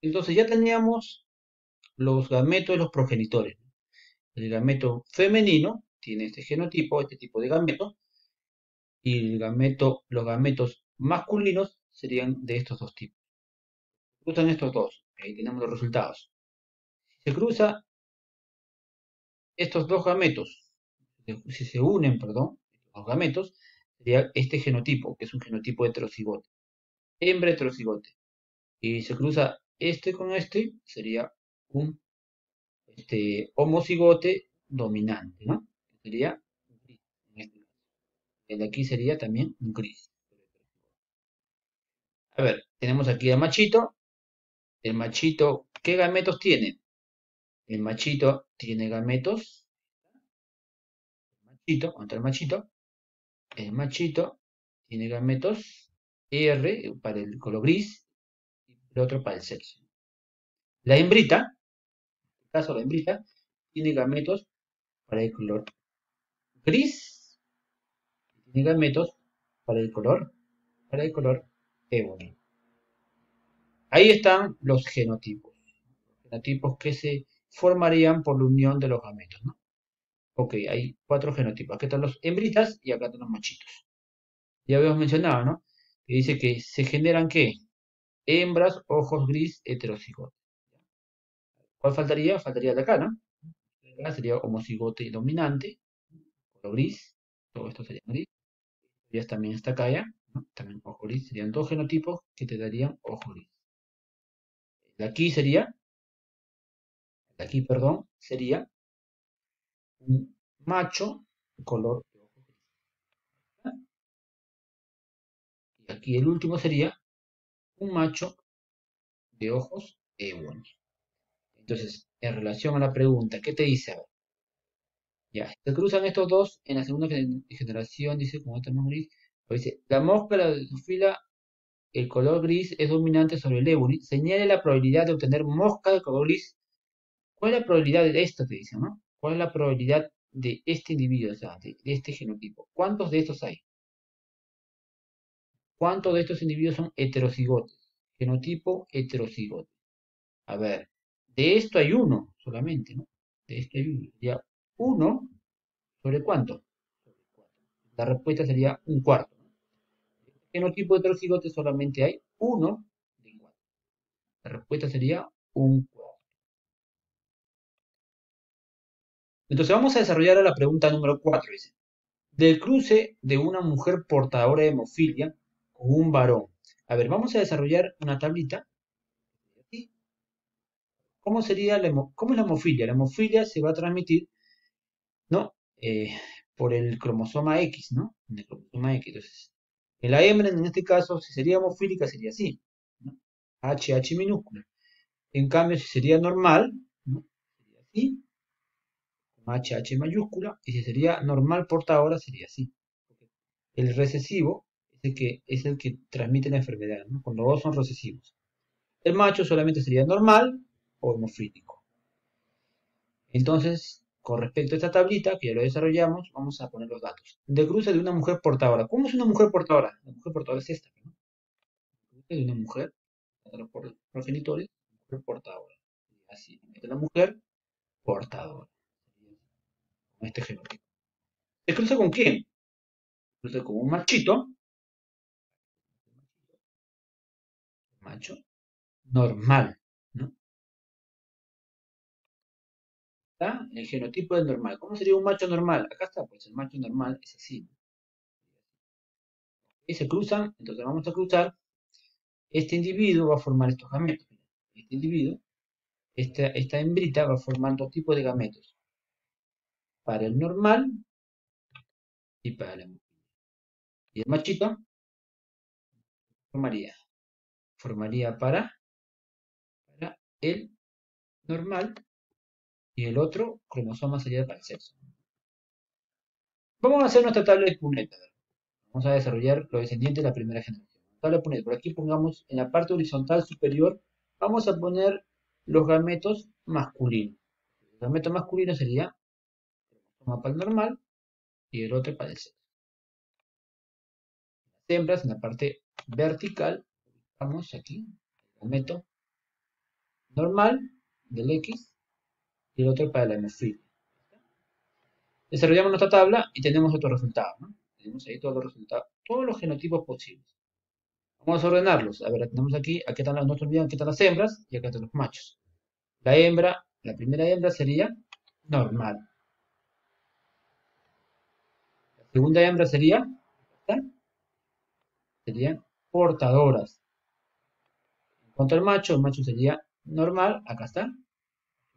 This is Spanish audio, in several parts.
Entonces ya teníamos los gametos de los progenitores. El gameto femenino tiene este genotipo, este tipo de gameto, y los gametos masculinos serían de estos dos tipos. Cruzan estos dos, ahí tenemos los resultados. Si se cruza estos dos gametos, si se unen, perdón, los gametos, sería este genotipo, que es un genotipo heterocigote. Hembra heterocigote. Y se cruza este con este, sería un este, homocigote dominante, ¿no? Sería gris este. El de aquí sería también un gris. A ver, tenemos aquí al machito. El machito, ¿qué gametos tiene? El machito tiene gametos. El machito, contra el machito. El machito tiene gametos R para el color gris el otro para el sexo. La hembrita, en este caso la hembrita, tiene gametos para el color gris y tiene gametos para el color para el color ébano. Ahí están los genotipos. Los genotipos que se formarían por la unión de los gametos, ¿no? Ok, hay cuatro genotipos. Aquí están los hembritas y acá están los machitos. Ya habíamos mencionado, ¿no? Que dice que se generan, ¿qué? Hembras, ojos gris, heterocigote. ¿Cuál faltaría? Faltaría de acá, ¿no? Sería homocigote dominante, color gris. Todo esto sería gris. Ya también está acá ya. También ojo gris. Serían dos genotipos que te darían ojo gris. De aquí sería, de aquí, perdón, sería un macho color de ojos gris. Y aquí el último sería un macho de ojos ébano. Entonces, en relación a la pregunta, ¿qué te dice? Ya, se cruzan estos dos en la segunda generación, dice, como este gris. Dice, la mosca de la drosofila el color gris es dominante sobre el éboli, señale la probabilidad de obtener mosca de color gris. ¿Cuál es la probabilidad de esto? Te dicen, ¿no? ¿Cuál es la probabilidad de este individuo, o sea, de, este genotipo? ¿Cuántos de estos hay? ¿Cuántos de estos individuos son heterocigotes? Genotipo heterocigote. A ver, de esto hay uno solamente, ¿no? De esto hay uno. Ya, uno sobre cuánto? La respuesta sería un cuarto genotipo heterocigote solamente hay uno de. La respuesta sería un cuarto. Entonces vamos a desarrollar la pregunta número 4. Dice, del cruce de una mujer portadora de hemofilia un varón. A ver, vamos a desarrollar una tablita. ¿Cómo sería la, cómo es la hemofilia? La hemofilia se va a transmitir, ¿no? Eh, por el cromosoma X, ¿no? el cromosoma X. En la hembra, en este caso, si sería hemofílica, sería así. HH minúscula. En cambio, si sería normal, sería así, HH mayúscula, y si sería normal portadora, sería así. El recesivo es el que, es el que transmite la enfermedad, cuando dos son recesivos. El macho solamente sería normal o hemofílico. Entonces, con respecto a esta tablita, que ya lo desarrollamos, vamos a poner los datos. De cruce de una mujer portadora. ¿Cómo es una mujer portadora? La mujer portadora es esta, de una mujer, por los progenitores, mujer portadora. Así, de la mujer portadora. Con este genotipo. ¿Se cruza con quién? Se cruza con un machito. Macho. Normal. El genotipo es normal. ¿Cómo sería un macho normal? Acá está, pues el macho normal es así. Y se cruzan, entonces vamos a cruzar. Este individuo va a formar estos gametos. Este individuo, esta, esta hembrita va a formar dos tipos de gametos. Para el normal y para la Y el machito formaría, formaría para, el normal y el otro cromosoma sería para el sexo. Vamos a hacer nuestra tabla de Punnett. Vamos a desarrollar los descendientes de la primera generación. Tabla de Punnett. Por aquí pongamos en la parte horizontal superior, vamos a poner los gametos masculinos. El gameto masculino sería cromosoma para el normal y el otro para el sexo. Las hembras en la parte vertical, vamos aquí, el gameto normal del X y el otro para la hemofilia. Desarrollamos nuestra tabla y tenemos otro resultado. ¿no? Tenemos ahí todos los resultados, todos los genotipos posibles. Vamos a ordenarlos. A ver, tenemos aquí, aquí están las, no aquí están las hembras y acá están los machos. La hembra, la primera hembra sería normal. La segunda hembra sería, serían portadoras. Cuanto al macho, el macho sería normal, acá está,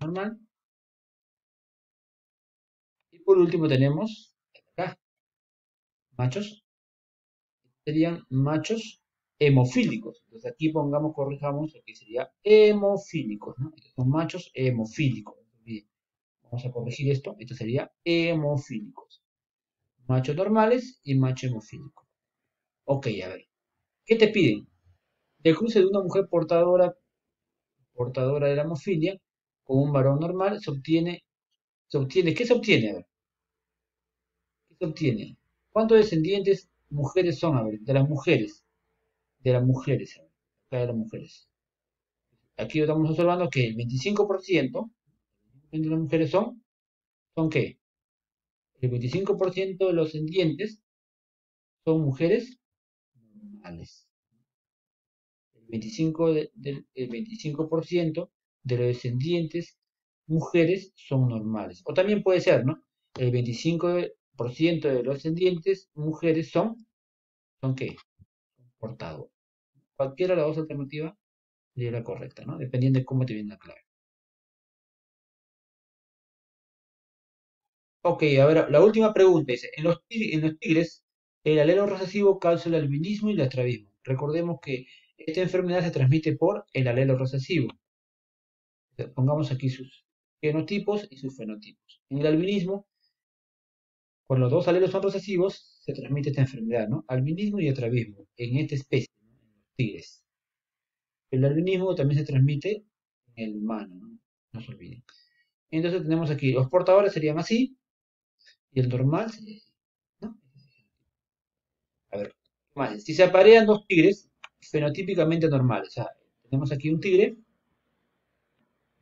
normal. Y por último tenemos acá, machos, serían machos hemofílicos. Entonces aquí pongamos, corrijamos, aquí sería hemofílicos, ¿no? Son machos hemofílicos. vamos a corregir esto, esto sería hemofílicos. Machos normales y macho hemofílico. Ok, a ver. ¿Qué te piden? El cruce de una mujer portadora, portadora de la hemofilia con un varón normal se obtiene, se obtiene, ¿qué se obtiene? ¿Qué se obtiene? ¿Cuántos descendientes mujeres son? A ver, de las mujeres. De las mujeres. Acá de las mujeres. Aquí estamos observando que el 25% de las mujeres son, ¿son qué? El 25% de los descendientes son mujeres normales. El 25%, de, el 25 de los descendientes mujeres son normales. O también puede ser, ¿no? El 25% de los descendientes mujeres son, ¿son qué? Portadores. Cualquiera de las dos alternativas sería la correcta, ¿no? Dependiendo de cómo te viene la clave. Ok, ahora la última pregunta dice, en los, en los tigres el alelo recesivo causa el albinismo y el estrabismo. Recordemos que esta enfermedad se transmite por el alelo recesivo. Pongamos aquí sus genotipos y sus fenotipos. En el albinismo, cuando los dos alelos son recesivos, se transmite esta enfermedad, ¿no? Albinismo y estrabismo, en esta especie, en los tigres. El albinismo también se transmite en el humano, ¿no? No se olviden. Entonces tenemos aquí, los portadores serían así, y el normal sería ¿no? A ver. Si se aparean dos tigres fenotípicamente normales, o sea, tenemos aquí un tigre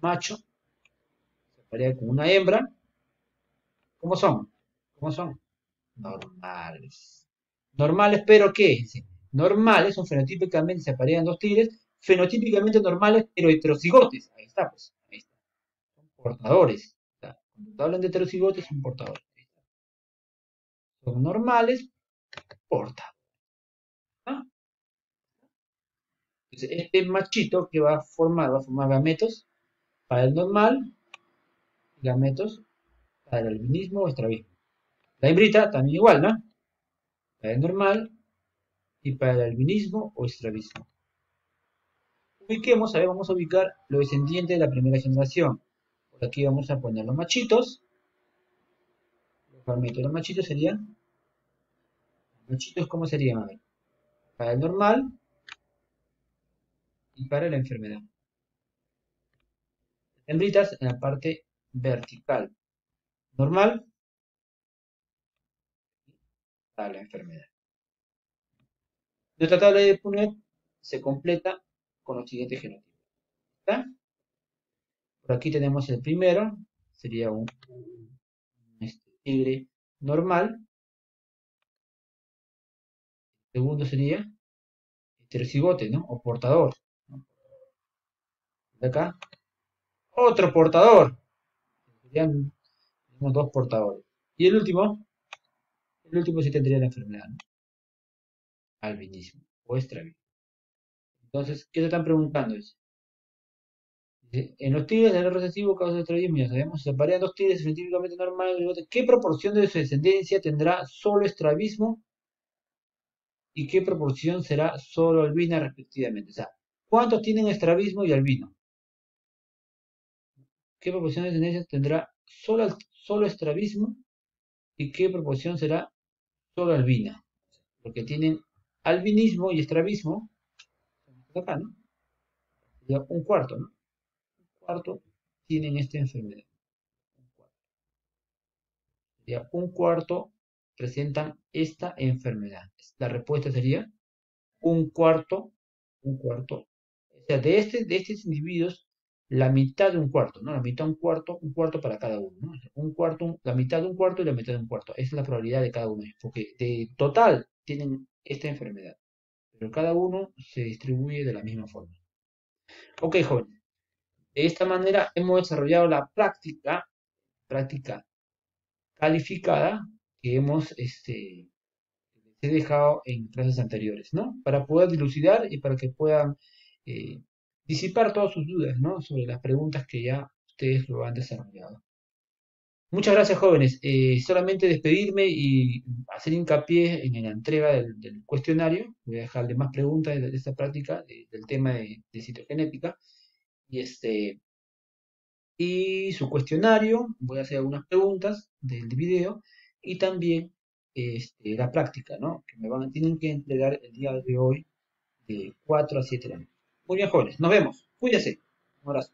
macho, se con una hembra, ¿cómo son? ¿Cómo son? Normales. Normales, pero ¿qué? Normales son fenotípicamente, se aparean dos tigres, fenotípicamente normales, pero heterocigotes. Ahí está, pues. Ahí está. Son portadores. Cuando hablan de heterocigotes, son portadores. Son normales, portadores. Este machito que va a formar, va a formar gametos para el normal, gametos para el albinismo o estrabismo. La hembrita también igual, ¿no? Para el normal y para el albinismo o estrabismo. Ubiquemos, a ver, vamos a ubicar los descendientes de la primera generación. Por aquí vamos a poner los machitos. Los gametos los machitos serían. Machitos, ¿cómo serían? A ver. Para el normal y para la enfermedad. Hembritas en la parte vertical. Normal para la enfermedad. Nuestra tabla de Punnett se completa con los siguientes genotipos. Por aquí tenemos el primero, sería un, este, tigre normal. El segundo sería heterocigote, ¿no? O portador. De acá, otro portador. tenemos dos portadores. Y el último, el último sí tendría la enfermedad, ¿no? Albinismo o estrabismo. Entonces, ¿qué se están preguntando? En los tigres del recesivo causa estrabismo, ya sabemos, se aparean dos tigres científicamente normales. ¿Qué proporción de su descendencia tendrá solo estrabismo y qué proporción será solo albina respectivamente? O sea, ¿cuántos tienen estrabismo y albino? Qué proporción de tendencia tendrá solo, solo estrabismo y qué proporción será solo albina. Porque tienen albinismo y estrabismo, acá, ¿no? Un cuarto, ¿no? Un cuarto tienen esta enfermedad. Un cuarto. un cuarto presentan esta enfermedad. La respuesta sería un cuarto, un cuarto. O sea, de, este, de estos individuos la mitad de un cuarto, ¿no? La mitad de un cuarto, un cuarto para cada uno, ¿no? Un cuarto, la mitad de un cuarto y la mitad de un cuarto. Esa es la probabilidad de cada uno, porque de total tienen esta enfermedad, pero cada uno se distribuye de la misma forma. Ok, jóvenes. De esta manera hemos desarrollado la práctica, práctica calificada que hemos este, dejado en clases anteriores, ¿no? Para poder dilucidar y para que puedan eh, disipar todas sus dudas, ¿no? Sobre las preguntas que ya ustedes lo han desarrollado. Muchas gracias, jóvenes. Eh, solamente despedirme y hacer hincapié en la entrega del, cuestionario. Voy a dejarle más preguntas de, esta práctica, del tema de, citogenética. Y, este, y su cuestionario, voy a hacer algunas preguntas del video y también este, la práctica, ¿no? Que me van, tienen que entregar el día de hoy de 4 a 7 de la noche. Muy bien, jóvenes. Nos vemos. Cuídense. Un abrazo.